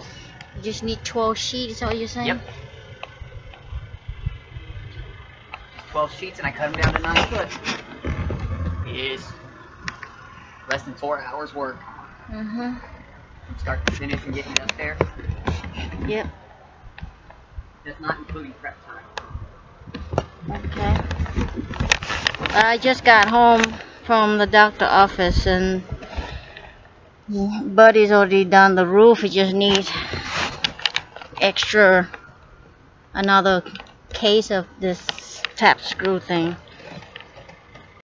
simple. You just need 12 sheets, is that what you're saying? Yep. 12 sheets and I cut them down to 9 foot. Is less than 4 hours work. Mm-hmm. From start to finish and getting up there. Yep. That's not including prep time. Okay. I just got home from the doctor office and Buddy's already done the roof. He just needs extra another case of this tap screw thing.